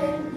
Amen.